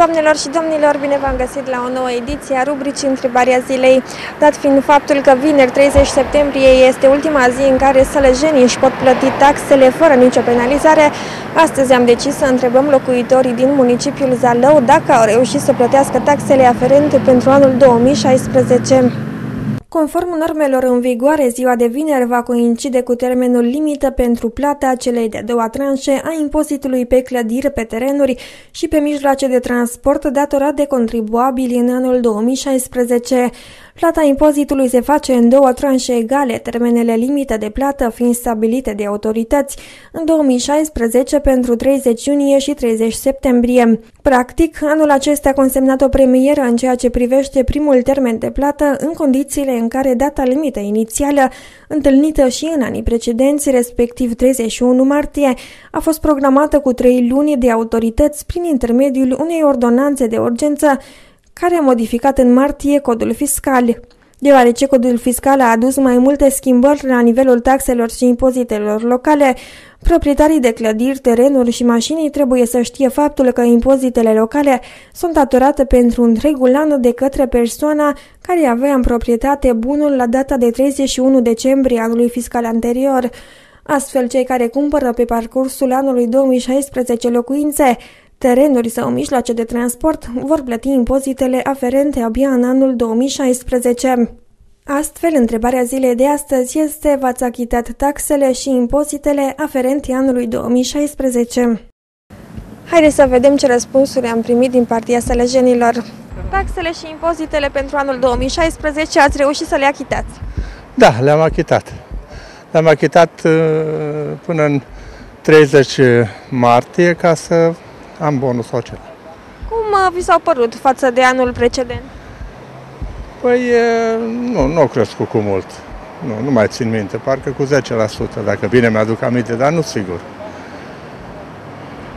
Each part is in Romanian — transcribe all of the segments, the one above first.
Doamnelor și domnilor, bine v-am găsit la o nouă ediție a rubricii Întrebarea zilei. Dat fiind faptul că vineri 30 septembrie este ultima zi în care sălăjenii își pot plăti taxele fără nicio penalizare, astăzi am decis să întrebăm locuitorii din municipiul Zalău dacă au reușit să plătească taxele aferente pentru anul 2016. Conform normelor în vigoare, ziua de vineri va coincide cu termenul limită pentru plata celei de doua tranșe a impozitului pe clădiri, pe terenuri și pe mijloace de transport datorat de contribuabili în anul 2016. Plata impozitului se face în două tranșe egale, termenele limită de plată fiind stabilite de autorități în 2016 pentru 30 iunie și 30 septembrie. Practic, anul acesta a consemnat o premieră în ceea ce privește primul termen de plată în condițiile în care data limită inițială, întâlnită și în anii precedenți, respectiv 31 martie, a fost programată cu trei luni de autorități prin intermediul unei ordonanțe de urgență care a modificat în martie codul fiscal. Deoarece codul fiscal a adus mai multe schimbări la nivelul taxelor și impozitelor locale, proprietarii de clădiri, terenuri și mașini trebuie să știe faptul că impozitele locale sunt datorate pentru un întregul an de către persoana care avea în proprietate bunul la data de 31 decembrie anului fiscal anterior. Astfel, cei care cumpără pe parcursul anului 2016 locuințe terenuri sau mijloace de transport vor plăti impozitele aferente abia în anul 2016. Astfel, întrebarea zilei de astăzi este v-ați achitat taxele și impozitele aferente anului 2016? Haideți să vedem ce răspunsuri am primit din partea sălăjenilor. Taxele și impozitele pentru anul 2016 ați reușit să le achitați? Da, le-am achitat. Le-am achitat uh, până în 30 martie ca să am bonusul acela. Cum uh, vi s-au părut față de anul precedent? Păi nu, nu au crescut cu mult. Nu, nu mai țin minte, parcă cu 10%, dacă bine mi-aduc aminte, dar nu sigur.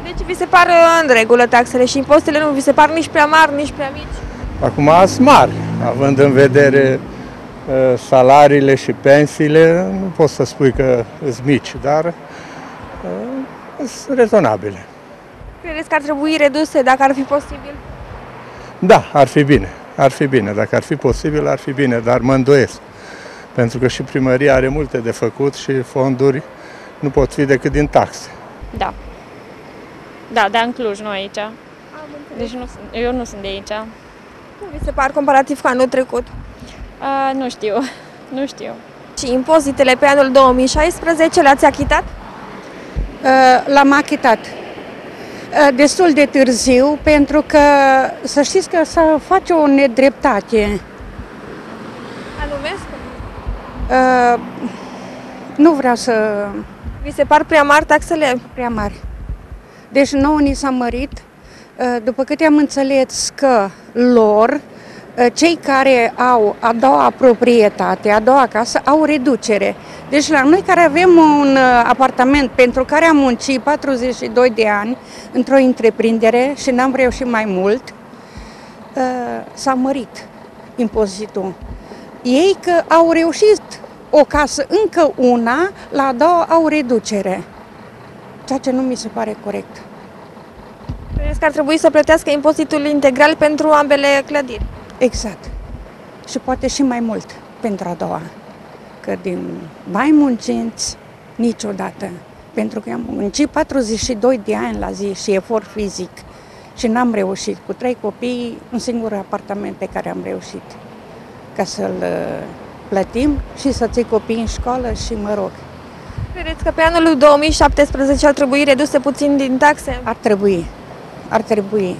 Deci vi se par în regulă taxele și impozitele nu vi se par nici prea mari, nici prea mici? Acum sunt mari, având în vedere uh, salariile și pensiile, nu poți să spui că sunt mici, dar uh, sunt rezonabile. Credeți că ar trebui reduse dacă ar fi posibil? Da, ar fi bine. Ar fi bine. Dacă ar fi posibil, ar fi bine, dar mă îndoiesc. Pentru că și primăria are multe de făcut și fonduri nu pot fi decât din taxe. Da. Da, dar în Cluj, nu aici. Deci nu, eu nu sunt de aici. Cum vi se par comparativ cu anul trecut? A, nu știu, nu știu. Și impozitele pe anul 2016 le-ați achitat? L-am achitat. Uh, destul de târziu, pentru că să știți că să face o nedreptate. Anume? Uh, nu vreau să... Vi se par prea mari taxele? Prea mari. Deci nouă ni s-a mărit, uh, după câte am înțeles că lor, uh, cei care au a doua proprietate, a doua casă, au reducere. Deci la noi care avem un uh, apartament pentru care am muncit 42 de ani într-o întreprindere și n-am reușit mai mult, uh, s-a mărit impozitul. Ei că au reușit o casă, încă una, la a doua au reducere. Ceea ce nu mi se pare corect. Credeți că ar trebui să plătească impozitul integral pentru ambele clădiri? Exact. Și poate și mai mult pentru a doua că din mai munciți niciodată. Pentru că am muncit 42 de ani la zi și efort fizic și n-am reușit. Cu trei copii, un singur apartament pe care am reușit ca să-l uh, plătim și să ții copii în școală și mă rog. Credeți că pe anul 2017 ar trebui reduse puțin din taxe? Ar trebui. Ar trebui.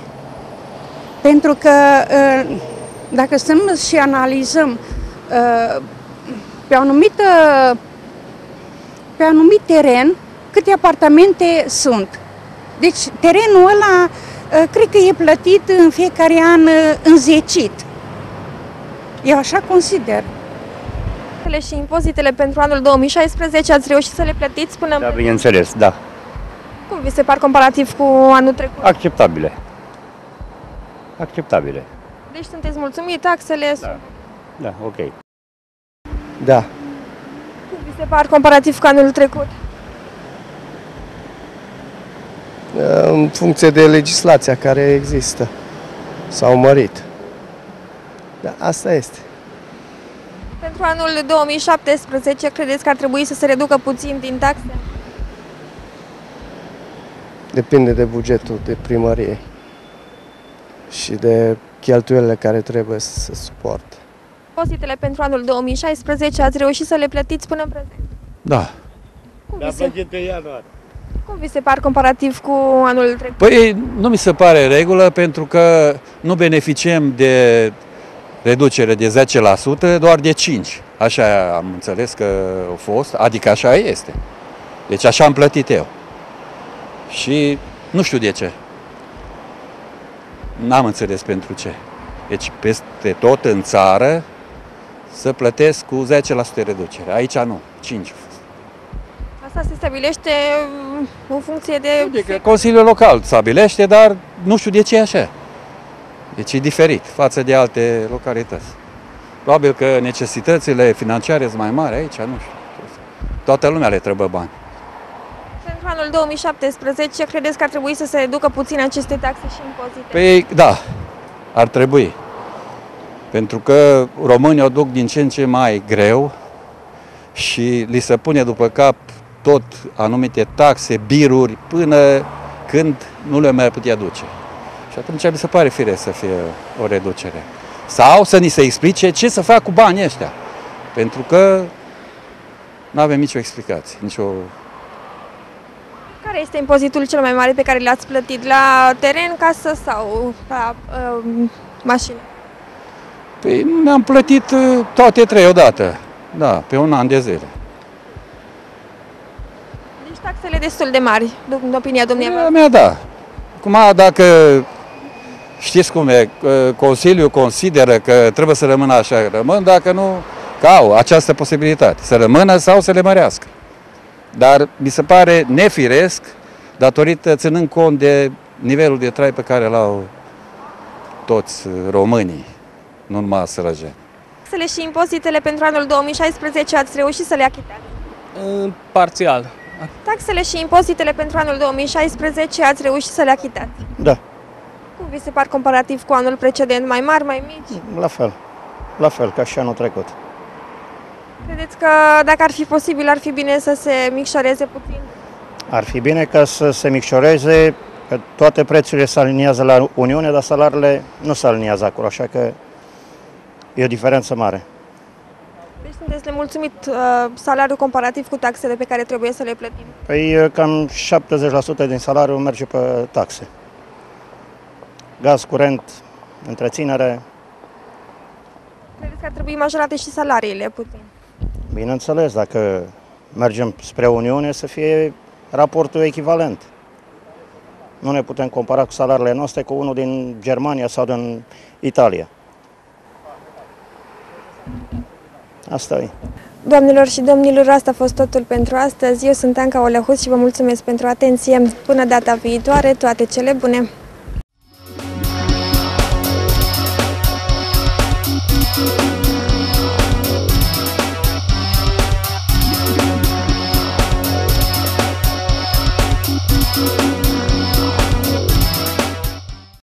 Pentru că uh, dacă stăm și analizăm uh, pe, anumită, pe anumit teren câte apartamente sunt. Deci terenul ăla ă, cred că e plătit în fiecare an ă, înzecit. Eu așa consider. Și impozitele pentru anul 2016 ați reușit să le plătiți până... Da, bineînțeles, da. Cum vi se par comparativ cu anul trecut? Acceptabile. Acceptabile. Deci sunteți mulțumit, taxele... Da, da ok. Da. Cum vi se par comparativ cu anul trecut? În funcție de legislația care există. S-au mărit. Da, asta este. Pentru anul 2017 credeți că ar trebui să se reducă puțin din taxe? Depinde de bugetul de primărie și de cheltuielile care trebuie să se suporte. Impozitele pentru anul 2016 ați reușit să le plătiți până în prezent. Da. Cum vi, se, cum vi se par comparativ cu anul trecut? Păi nu mi se pare regulă pentru că nu beneficiem de reducere de 10%, doar de 5%. Așa am înțeles că a fost, adică așa este. Deci așa am plătit eu. Și nu știu de ce. N-am înțeles pentru ce. Deci peste tot în țară să plătesc cu 10% reducere. Aici nu, 5. Asta se stabilește mm, în funcție de... Adică Consiliul Local stabilește, dar nu știu de ce e așa. Deci e diferit față de alte localități. Probabil că necesitățile financiare sunt mai mari aici, nu știu. Toată lumea le trebuie bani. Pentru anul 2017 credeți că ar trebui să se reducă puțin aceste taxe și impozite? Păi da, ar trebui. Pentru că românii o duc din ce în ce mai greu și li se pune după cap tot anumite taxe, biruri, până când nu le mai putea duce. Și atunci mi se pare firesc să fie o reducere. Sau să ni se explice ce să fac cu banii ăștia. Pentru că nu avem nicio explicație, nicio... Care este impozitul cel mai mare pe care l-ați plătit? La teren, casă sau la uh, mașină? Păi ne-am plătit uh, toate trei odată. Da, pe un an de zile. Deci taxele destul de mari, în opinia dumneavoastră. Mea, da. Acum, dacă știți cum e, Consiliul consideră că trebuie să rămână așa, rămân, dacă nu, că au această posibilitate, să rămână sau să le mărească. Dar mi se pare nefiresc, datorită ținând cont de nivelul de trai pe care l-au toți românii, nu numai sărăjeni. Taxele și impozitele pentru anul 2016 ați reușit să le achitați? Parțial. Taxele și impozitele pentru anul 2016 ați reușit să le achitați? Da, Cum vi se par comparativ cu anul precedent? Mai mari, mai mici? la fel. La fel ca și anul trecut. Credeți că dacă ar fi posibil, ar fi bine să se micșoreze puțin? Ar fi bine ca să se micșoreze, că toate prețurile se aliniază la Uniune, dar salariile nu se aliniază acolo, așa că e o diferență mare. Deci sunteți nemulțumit uh, salariul comparativ cu taxele pe care trebuie să le plătim? Păi cam 70% din salariu merge pe taxe. Gaz, curent, întreținere, Credeți că ar trebui majorate și salariile puțin? Bineînțeles, dacă mergem spre Uniune, să fie raportul echivalent. Nu ne putem compara cu salariile noastre cu unul din Germania sau din Italia. Asta e. Doamnelor și domnilor, asta a fost totul pentru astăzi. Eu sunt Anca Olehus și vă mulțumesc pentru atenție. Până data viitoare, toate cele bune!